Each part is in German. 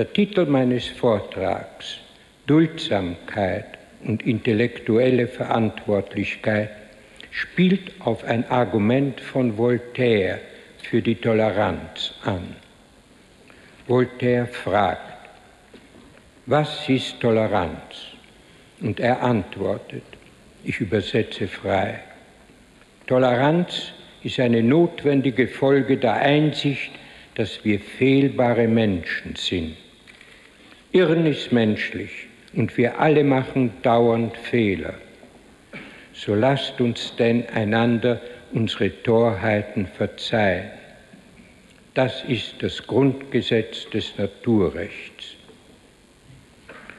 Der Titel meines Vortrags Duldsamkeit und intellektuelle Verantwortlichkeit spielt auf ein Argument von Voltaire für die Toleranz an. Voltaire fragt, was ist Toleranz? Und er antwortet, ich übersetze frei, Toleranz ist eine notwendige Folge der Einsicht, dass wir fehlbare Menschen sind. Irren ist menschlich und wir alle machen dauernd Fehler. So lasst uns denn einander unsere Torheiten verzeihen. Das ist das Grundgesetz des Naturrechts.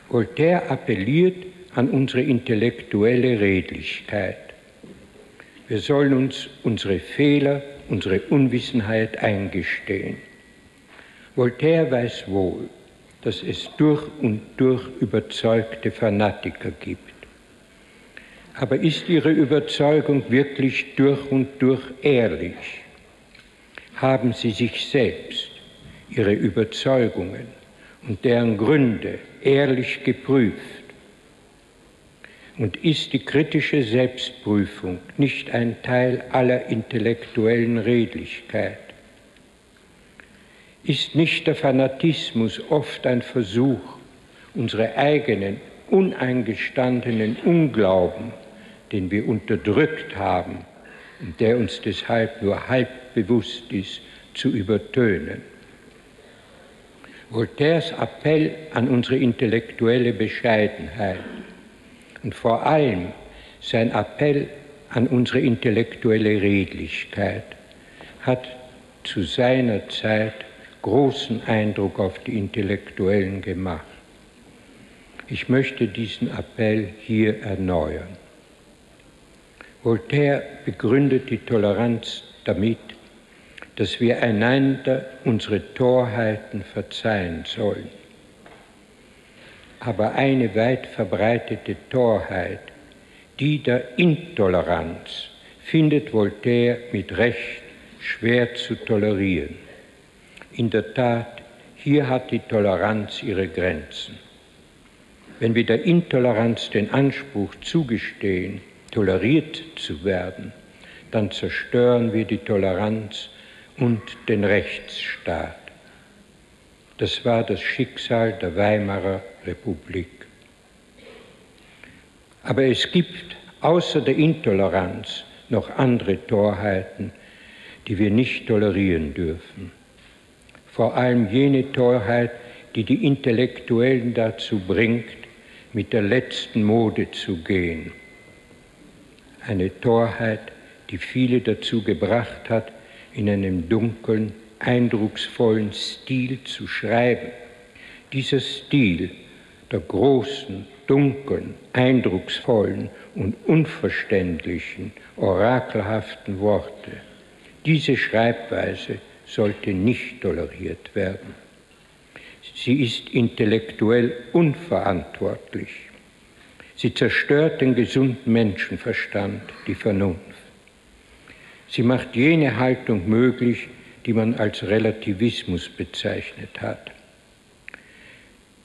Voltaire appelliert an unsere intellektuelle Redlichkeit. Wir sollen uns unsere Fehler, unsere Unwissenheit eingestehen. Voltaire weiß wohl, dass es durch und durch überzeugte Fanatiker gibt. Aber ist ihre Überzeugung wirklich durch und durch ehrlich? Haben sie sich selbst, ihre Überzeugungen und deren Gründe ehrlich geprüft? Und ist die kritische Selbstprüfung nicht ein Teil aller intellektuellen Redlichkeit? Ist nicht der Fanatismus oft ein Versuch, unsere eigenen uneingestandenen Unglauben, den wir unterdrückt haben und der uns deshalb nur halb bewusst ist, zu übertönen? Voltaires Appell an unsere intellektuelle Bescheidenheit und vor allem sein Appell an unsere intellektuelle Redlichkeit hat zu seiner Zeit großen Eindruck auf die Intellektuellen gemacht. Ich möchte diesen Appell hier erneuern. Voltaire begründet die Toleranz damit, dass wir einander unsere Torheiten verzeihen sollen. Aber eine weit verbreitete Torheit, die der Intoleranz, findet Voltaire mit Recht schwer zu tolerieren. In der Tat, hier hat die Toleranz ihre Grenzen. Wenn wir der Intoleranz den Anspruch zugestehen, toleriert zu werden, dann zerstören wir die Toleranz und den Rechtsstaat. Das war das Schicksal der Weimarer Republik. Aber es gibt außer der Intoleranz noch andere Torheiten, die wir nicht tolerieren dürfen vor allem jene Torheit, die die Intellektuellen dazu bringt, mit der letzten Mode zu gehen. Eine Torheit, die viele dazu gebracht hat, in einem dunklen, eindrucksvollen Stil zu schreiben. Dieser Stil der großen, dunklen, eindrucksvollen und unverständlichen, orakelhaften Worte, diese Schreibweise sollte nicht toleriert werden. Sie ist intellektuell unverantwortlich. Sie zerstört den gesunden Menschenverstand, die Vernunft. Sie macht jene Haltung möglich, die man als Relativismus bezeichnet hat.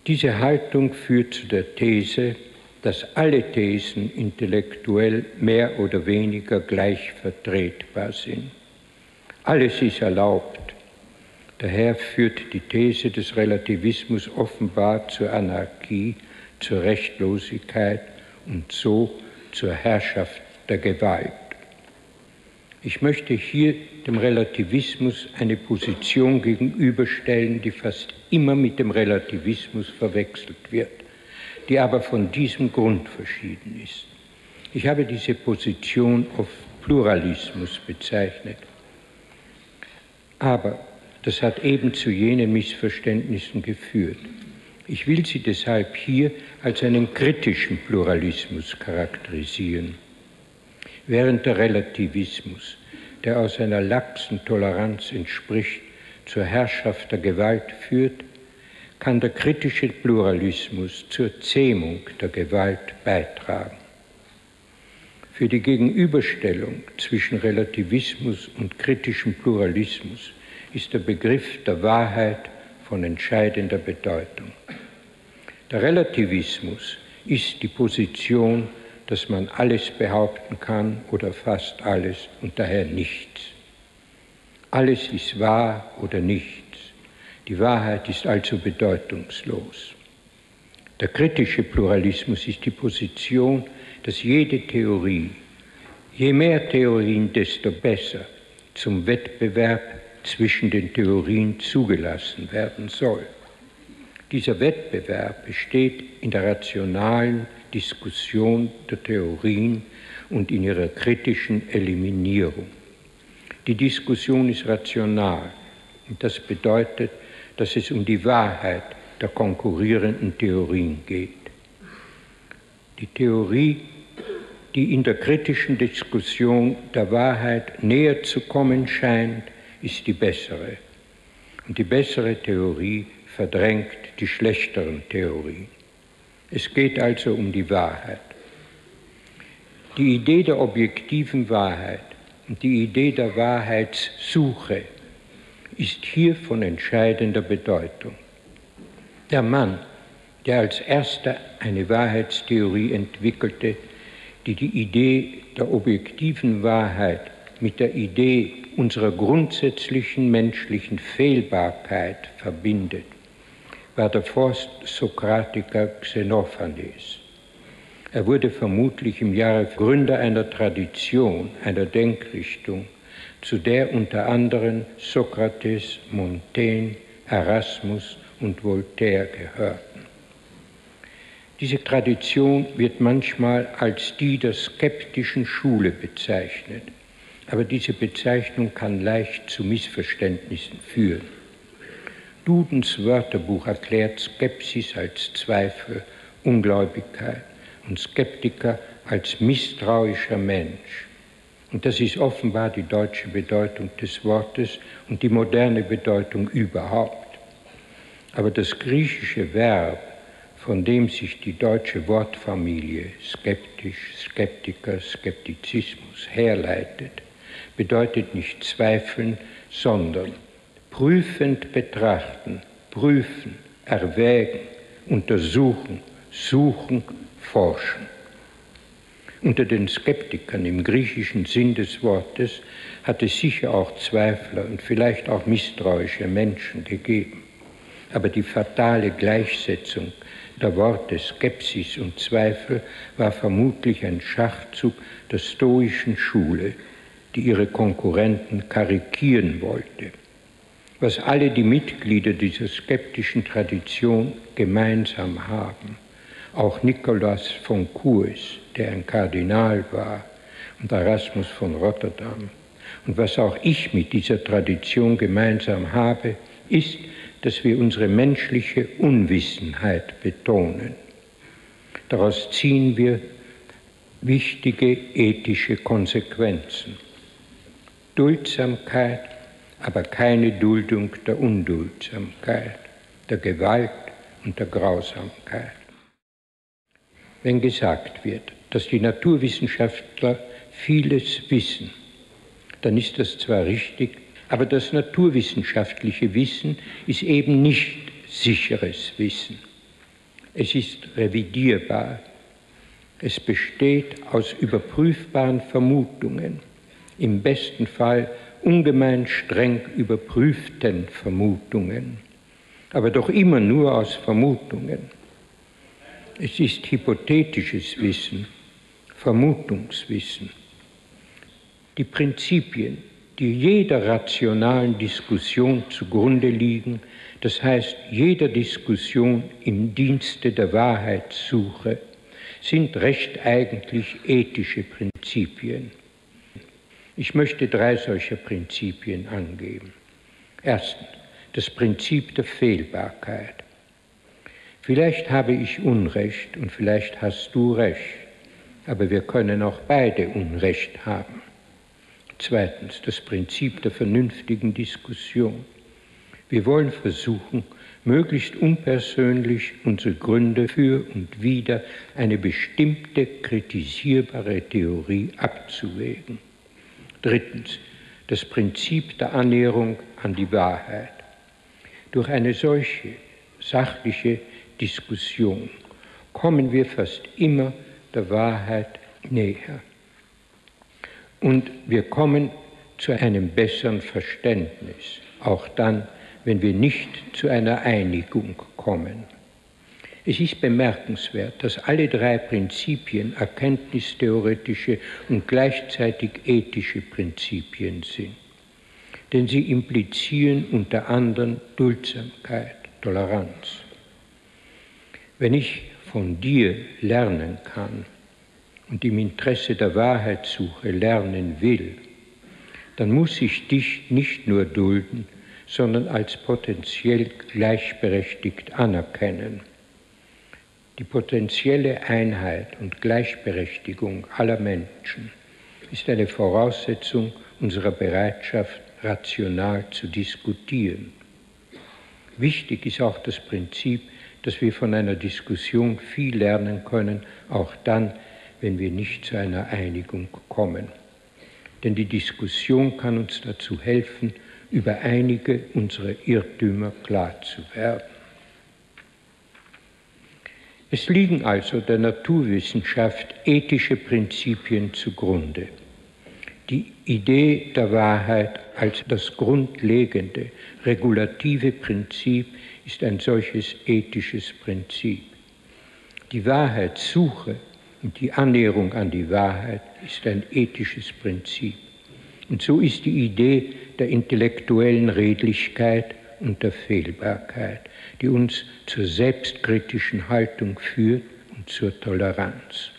Diese Haltung führt zu der These, dass alle Thesen intellektuell mehr oder weniger gleich vertretbar sind. Alles ist erlaubt. Daher führt die These des Relativismus offenbar zur Anarchie, zur Rechtlosigkeit und so zur Herrschaft der Gewalt. Ich möchte hier dem Relativismus eine Position gegenüberstellen, die fast immer mit dem Relativismus verwechselt wird, die aber von diesem Grund verschieden ist. Ich habe diese Position auf Pluralismus bezeichnet. Aber das hat eben zu jenen Missverständnissen geführt. Ich will sie deshalb hier als einen kritischen Pluralismus charakterisieren. Während der Relativismus, der aus einer laxen Toleranz entspricht, zur Herrschaft der Gewalt führt, kann der kritische Pluralismus zur Zähmung der Gewalt beitragen. Für die Gegenüberstellung zwischen Relativismus und kritischem Pluralismus ist der Begriff der Wahrheit von entscheidender Bedeutung. Der Relativismus ist die Position, dass man alles behaupten kann oder fast alles und daher nichts. Alles ist wahr oder nichts. Die Wahrheit ist also bedeutungslos. Der kritische Pluralismus ist die Position, dass jede Theorie, je mehr Theorien, desto besser, zum Wettbewerb zwischen den Theorien zugelassen werden soll. Dieser Wettbewerb besteht in der rationalen Diskussion der Theorien und in ihrer kritischen Eliminierung. Die Diskussion ist rational und das bedeutet, dass es um die Wahrheit der konkurrierenden Theorien geht. Die Theorie, die in der kritischen Diskussion der Wahrheit näher zu kommen scheint, ist die bessere. Und die bessere Theorie verdrängt die schlechteren Theorien. Es geht also um die Wahrheit. Die Idee der objektiven Wahrheit und die Idee der Wahrheitssuche ist hier von entscheidender Bedeutung. Der Mann, der als erster eine Wahrheitstheorie entwickelte, die die Idee der objektiven Wahrheit mit der Idee unserer grundsätzlichen menschlichen Fehlbarkeit verbindet, war der Forstsokratiker Xenophanes. Er wurde vermutlich im Jahre Gründer einer Tradition, einer Denkrichtung, zu der unter anderem Sokrates, Montaigne, Erasmus und Voltaire gehörten. Diese Tradition wird manchmal als die der skeptischen Schule bezeichnet, aber diese Bezeichnung kann leicht zu Missverständnissen führen. Dudens Wörterbuch erklärt Skepsis als Zweifel, Ungläubigkeit und Skeptiker als misstrauischer Mensch. Und das ist offenbar die deutsche Bedeutung des Wortes und die moderne Bedeutung überhaupt. Aber das griechische Verb, von dem sich die deutsche Wortfamilie skeptisch, Skeptiker, Skeptizismus herleitet, bedeutet nicht zweifeln, sondern prüfend betrachten, prüfen, erwägen, untersuchen, suchen, forschen. Unter den Skeptikern im griechischen Sinn des Wortes hat es sicher auch Zweifler und vielleicht auch misstrauische Menschen gegeben. Aber die fatale Gleichsetzung der Worte Skepsis und Zweifel war vermutlich ein Schachzug der stoischen Schule, die ihre Konkurrenten karikieren wollte. Was alle die Mitglieder dieser skeptischen Tradition gemeinsam haben, auch Nikolaus von Kues, der ein Kardinal war, und Erasmus von Rotterdam, und was auch ich mit dieser Tradition gemeinsam habe, ist, dass wir unsere menschliche Unwissenheit betonen. Daraus ziehen wir wichtige ethische Konsequenzen. Duldsamkeit aber keine Duldung der Unduldsamkeit, der Gewalt und der Grausamkeit. Wenn gesagt wird, dass die Naturwissenschaftler vieles wissen, dann ist das zwar richtig, aber das naturwissenschaftliche Wissen ist eben nicht sicheres Wissen. Es ist revidierbar. Es besteht aus überprüfbaren Vermutungen, im besten Fall ungemein streng überprüften Vermutungen, aber doch immer nur aus Vermutungen. Es ist hypothetisches Wissen, Vermutungswissen. Die Prinzipien, die jeder rationalen Diskussion zugrunde liegen, das heißt jeder Diskussion im Dienste der Wahrheitssuche, sind recht eigentlich ethische Prinzipien. Ich möchte drei solcher Prinzipien angeben. Erstens, das Prinzip der Fehlbarkeit. Vielleicht habe ich Unrecht und vielleicht hast du Recht, aber wir können auch beide Unrecht haben. Zweitens, das Prinzip der vernünftigen Diskussion. Wir wollen versuchen, möglichst unpersönlich unsere Gründe für und wider eine bestimmte kritisierbare Theorie abzuwägen. Drittens, das Prinzip der Annäherung an die Wahrheit. Durch eine solche sachliche Diskussion kommen wir fast immer der Wahrheit näher. Und wir kommen zu einem besseren Verständnis, auch dann, wenn wir nicht zu einer Einigung kommen. Es ist bemerkenswert, dass alle drei Prinzipien erkenntnistheoretische und gleichzeitig ethische Prinzipien sind. Denn sie implizieren unter anderem Duldsamkeit, Toleranz. Wenn ich von dir lernen kann und im Interesse der Wahrheitssuche lernen will, dann muss ich dich nicht nur dulden, sondern als potenziell gleichberechtigt anerkennen. Die potenzielle Einheit und Gleichberechtigung aller Menschen ist eine Voraussetzung unserer Bereitschaft, rational zu diskutieren. Wichtig ist auch das Prinzip, dass wir von einer Diskussion viel lernen können, auch dann, wenn wir nicht zu einer Einigung kommen. Denn die Diskussion kann uns dazu helfen, über einige unserer Irrtümer klar zu werden. Es liegen also der Naturwissenschaft ethische Prinzipien zugrunde. Die Idee der Wahrheit als das grundlegende, regulative Prinzip ist ein solches ethisches Prinzip. Die Wahrheitssuche die Annäherung an die Wahrheit ist ein ethisches Prinzip. Und so ist die Idee der intellektuellen Redlichkeit und der Fehlbarkeit, die uns zur selbstkritischen Haltung führt und zur Toleranz.